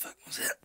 fuck was that?